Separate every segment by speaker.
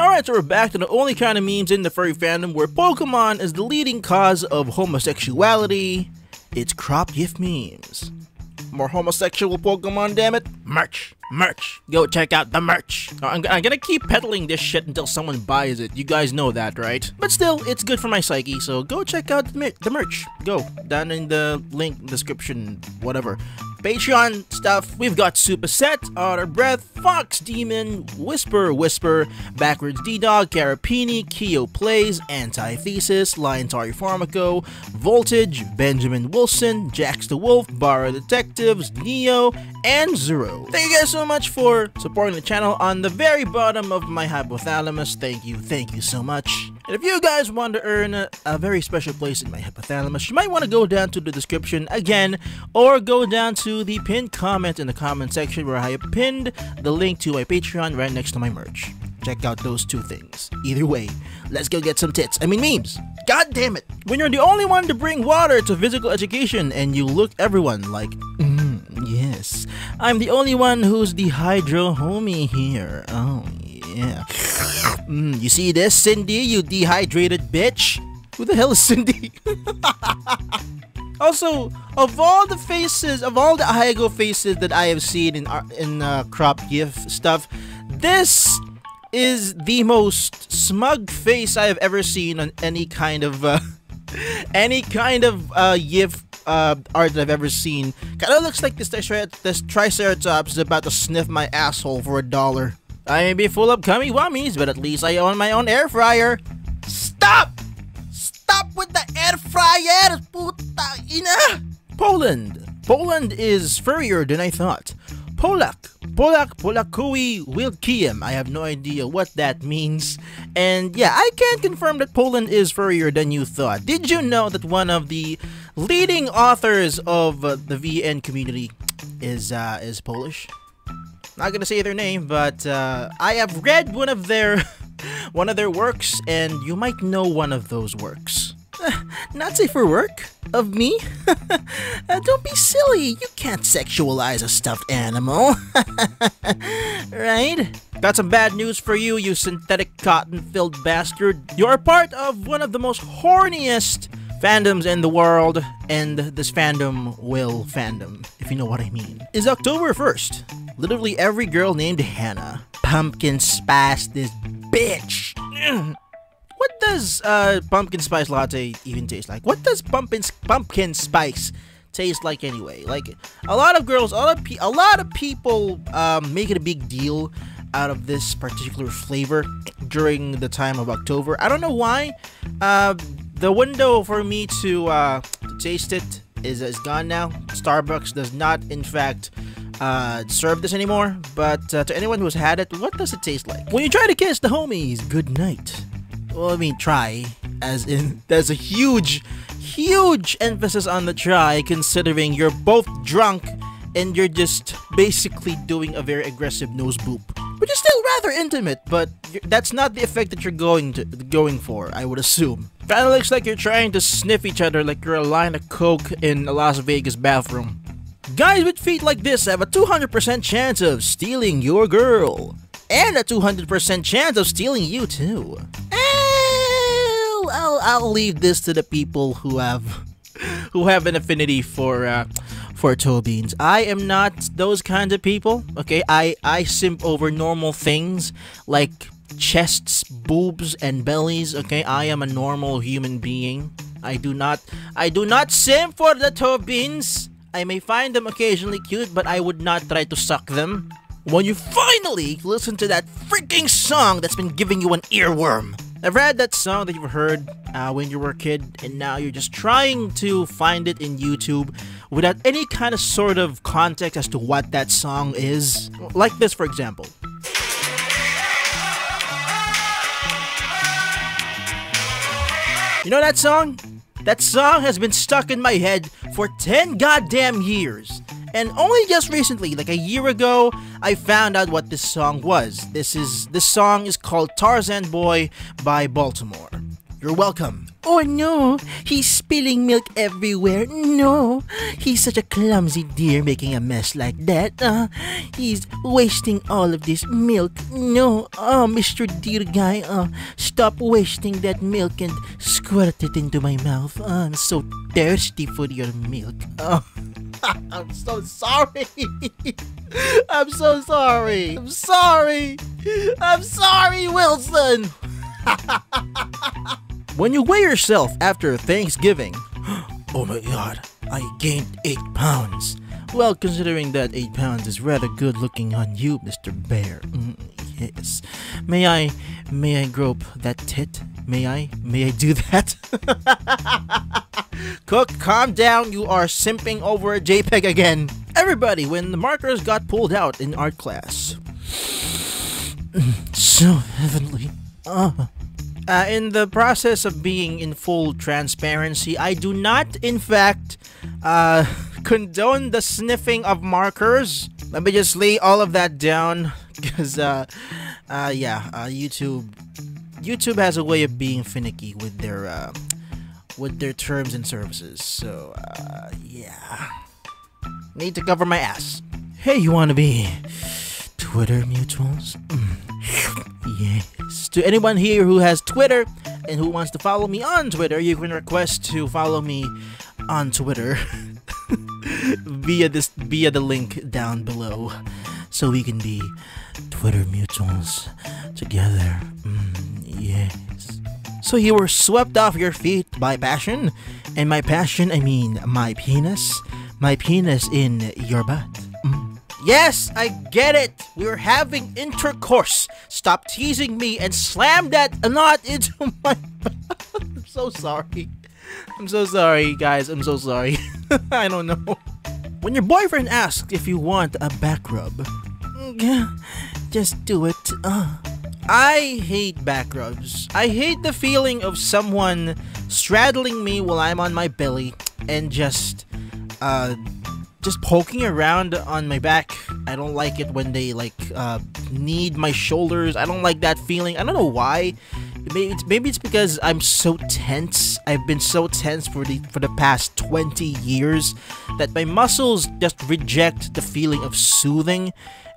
Speaker 1: Alright, so we're back to the only kind of memes in the furry fandom where Pokemon is the leading cause of homosexuality. It's cropped yiff memes. More homosexual Pokemon, damn it. Merch. Merch. Go check out the merch. I'm, I'm, gonna keep peddling this shit until someone buys it. You guys know that, right? But still, it's good for my psyche, so go check out the, the merch. Go. Down in the link description, whatever. Patreon stuff, we've got Super Set, Otter Breath, Fox Demon, Whisper Whisper, Backwards D-Dog, Carapini, Keo Plays, Antithesis, Liontari Pharmaco, Voltage, Benjamin Wilson, Jax the Wolf, Barra Detectives, Neo, and Zero. Thank you guys so much for supporting the channel on the very bottom of my hypothalamus. Thank you, thank you so much. And if you guys want to earn a, a very special place in my hypothalamus, you might want to go down to the description again, or go down to the pinned comment in the comment section where I have pinned the link to my Patreon right next to my merch. Check out those two things. Either way, let's go get some tits. I mean memes. God damn it. When you're the only one to bring water to physical education and you look everyone like, mm, yes, I'm the only one who's the hydro homie here. Oh, yeah. Mm, you see this, Cindy, you dehydrated bitch? Who the hell is Cindy? also, of all the faces, of all the Ahegao faces that I have seen in uh, in uh, cropped yiff stuff, this is the most smug face I have ever seen on any kind of uh, any kind of uh, GIF uh, art that I've ever seen. Kind of looks like this, this Triceratops is about to sniff my asshole for a dollar. I may be full of cummy wummies, but at least I own my own air fryer. Stop! Stop with the air fryer! Puta ina! Poland. Poland is furrier than I thought. Polak. Polak Polakui Wilkiem. I have no idea what that means. And yeah, I can confirm that Poland is furrier than you thought. Did you know that one of the leading authors of the VN community is uh, is Polish? Not gonna say their name, but uh, I have read one of their one of their works, and you might know one of those works. Not safe for work? Of me? uh, don't be silly. You can't sexualize a stuffed animal. right? Got some bad news for you, you synthetic cotton-filled bastard. You're part of one of the most horniest fandoms in the world, and this fandom will fandom, if you know what I mean. Is October 1st. Literally every girl named Hannah. Pumpkin spice this bitch. What does uh, pumpkin spice latte even taste like? What does pumpkin pumpkin spice taste like anyway? Like a lot of girls, a lot of, a lot of people um, make it a big deal out of this particular flavor during the time of October. I don't know why. Uh, the window for me to, uh, taste it is, is gone now. Starbucks does not, in fact, uh, serve this anymore. But uh, to anyone who's had it, what does it taste like? When you try to kiss the homies, good night. Well, I mean, try. As in, there's a huge, huge emphasis on the try, considering you're both drunk and you're just basically doing a very aggressive nose boop. Is still rather intimate, but that's not the effect that you're going to going for, I would assume. Kinda looks like you're trying to sniff each other like you're a line of coke in a Las Vegas bathroom. Guys with feet like this have a 200% chance of stealing your girl. And a 200% chance of stealing you too. I'll, I'll leave this to the people who have who have an affinity for uh, for toe beans. I am not those kinds of people. Okay, I I simp over normal things like chests, boobs, and bellies. Okay, I am a normal human being. I do not I do not simp for the toe beans. I may find them occasionally cute, but I would not try to suck them. When you finally listen to that freaking song that's been giving you an earworm. I've read that song that you've heard uh, when you were a kid, and now you're just trying to find it in YouTube without any kind of sort of context as to what that song is. Like this, for example. You know that song? That song has been stuck in my head for 10 goddamn years. And only just recently, like a year ago, I found out what this song was. This is this song is called Tarzan Boy by Baltimora. You're welcome.
Speaker 2: Oh no, he's spilling milk everywhere. No, he's such a clumsy deer making a mess like that. Uh, he's wasting all of this milk. No, oh, Mr. Deer Guy, uh, stop wasting that milk and squirt it into my mouth. Uh, I'm so thirsty for your milk.
Speaker 1: Oh, I'm so sorry. I'm so sorry. I'm sorry. I'm sorry, Wilson. when you weigh yourself after Thanksgiving, oh my god, I gained 8 pounds. Well, considering that 8 pounds is rather good looking on you, Mr. Bear. Mm, yes. May I, may I grope that tit? May I, may I do that? Cook, calm down. You are simping over a JPEG again. Everybody, when the markers got pulled out in art class. so heavenly. Uh. Uh, in the process of being in full transparency, I do not, in fact, uh, condone the sniffing of markers. Let me just lay all of that down, because, uh, uh, yeah, uh, YouTube, YouTube has a way of being finicky with their, uh, with their terms and services. So, uh, yeah, need to cover my ass. Hey, you want to be Twitter mutuals? Mm. Yes. To anyone here who has Twitter and who wants to follow me on Twitter, you can request to follow me on Twitter via this via the link down below, so we can be Twitter mutuals together. Mm, yes. So you were swept off your feet by passion, and my passion, I mean my penis, my penis in your butt. Mm. Yes, I get it. We were having intercourse. Stop teasing me and slam that knot into my. I'm so sorry. I'm so sorry, guys. I'm so sorry. I don't know. When your boyfriend asks if you want a back rub, just do it. Uh. I hate back rubs. I hate the feeling of someone straddling me while I'm on my belly and just uh just poking around on my back. I don't like it when they like uh, knead my shoulders. I don't like that feeling. I don't know why. Maybe it's, maybe it's because I'm so tense. I've been so tense for the for the past 20 years that my muscles just reject the feeling of soothing.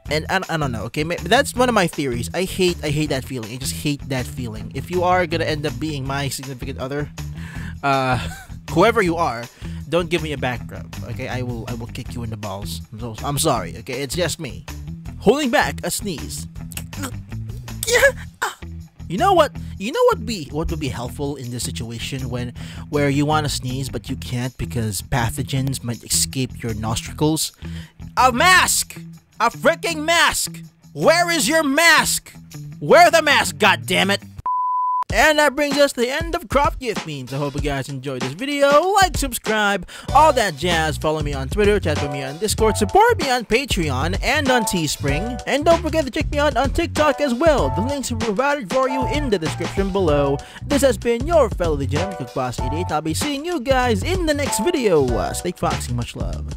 Speaker 1: And I, I don't know, okay? That's one of my theories. I hate I hate that feeling. I just hate that feeling. If you are gonna end up being my significant other, uh, whoever you are, don't give me a back rub, okay? I will I will kick you in the balls. I'm, so, I'm sorry, okay? It's just me. Holding back a sneeze. You know what? You know what be what would be helpful in this situation when where you want to sneeze but you can't because pathogens might escape your nostrils? A mask! A freaking mask! Where is your mask? Wear the mask, God damn it! And that brings us to the end of Cropped Yiff Memes. I hope you guys enjoyed this video. Like, subscribe, all that jazz. Follow me on Twitter, chat with me on Discord, support me on Patreon and on Teespring. And don't forget to check me out on TikTok as well. The links are provided for you in the description below. This has been your fellow legend, Cook Boss 88. I'll be seeing you guys in the next video. Uh, stay foxy, much love.